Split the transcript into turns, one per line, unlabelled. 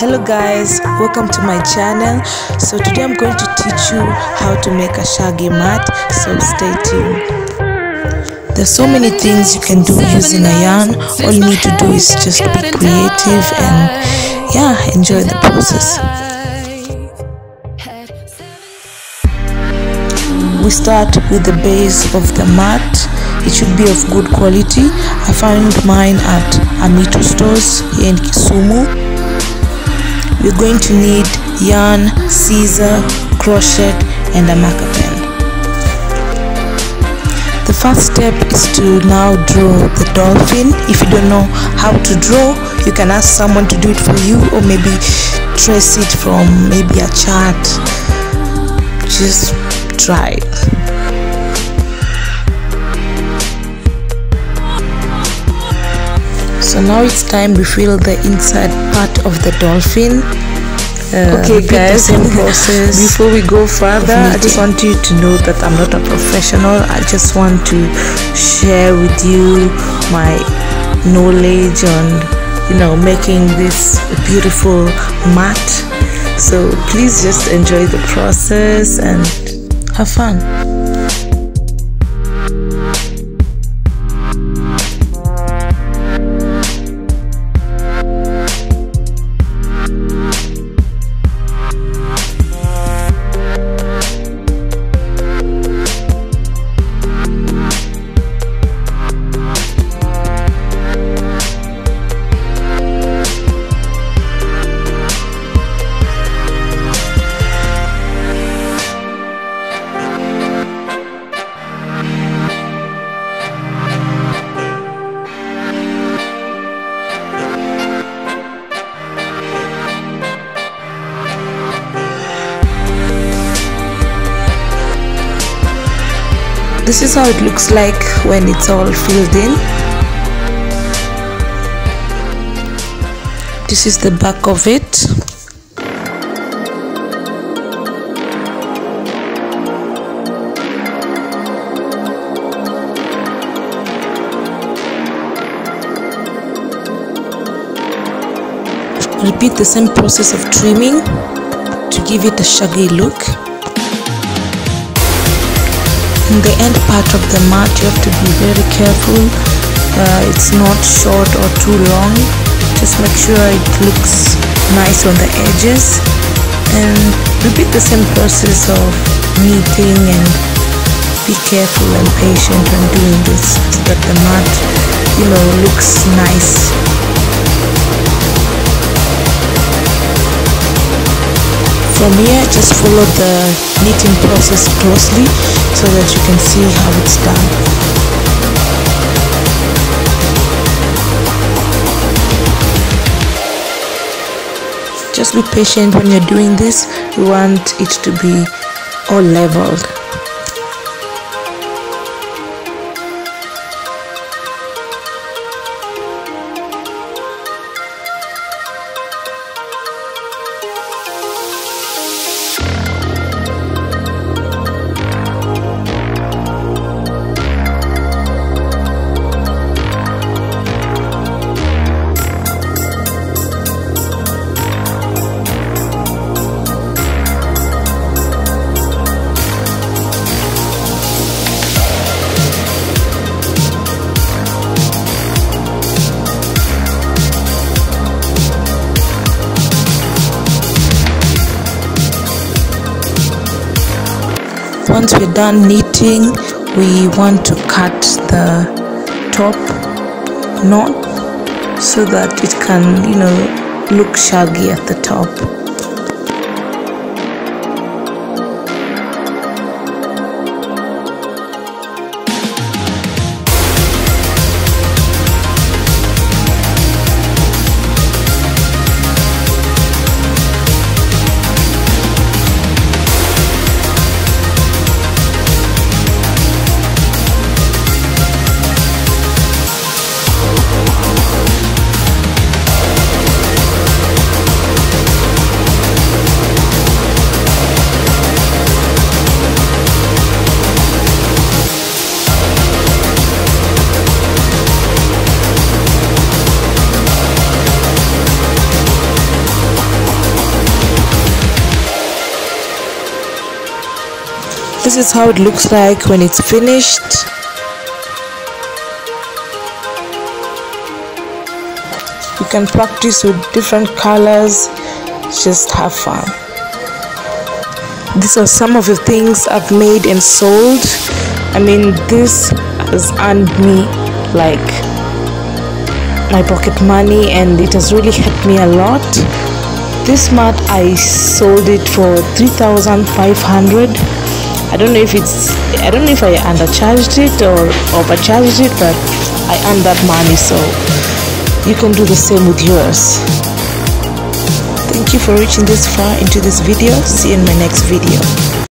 hello guys. Welcome to my channel. So today i'm going to teach you how to make a shaggy mat. So stay tuned. There's so many things you can do using a yarn. All you need to do is just be creative and yeah enjoy the process. We start with the base of the mat. It should be of good quality. I found mine at amito stores here in kisumu we're going to need yarn scissor crochet and a marker pen. The first step is to now draw the dolphin. If you don't know how to draw you can ask someone to do it for you or maybe trace it from maybe a chart. Just try. it so now it's time we fill the inside part of the dolphin. Uh,
okay guys.
process.
Before we go further i just want you to know that i'm not a professional. I just want to share with you my knowledge on you know making this beautiful mat. So please just enjoy the process and have fun
this is how it looks like when it's all filled in. This is the back of it. Repeat the same process of trimming to give it a shaggy look in the end part of the mat you have to be very careful. Uh, it's not short or too long. Just make sure it looks nice on the edges. And repeat the same process of knitting and be careful and patient when doing this so that the mat you know looks nice from here just follow the knitting process closely so that you can see how it's done. Just be patient when you're doing this. You want it to be all leveled once we're done knitting we want to cut the top knot so that it can you know look shaggy at the top this is how it looks like when it's finished. You can practice with different colors. Just have fun. These are some of the things I've made and sold. I mean this has earned me like my pocket money and it has really helped me a lot. This mat I sold it for 3500 I don't know if it's I don't know if I undercharged it or overcharged it but I earned that money so you can do the same with yours. Thank you for reaching this far into this video. See you in my next video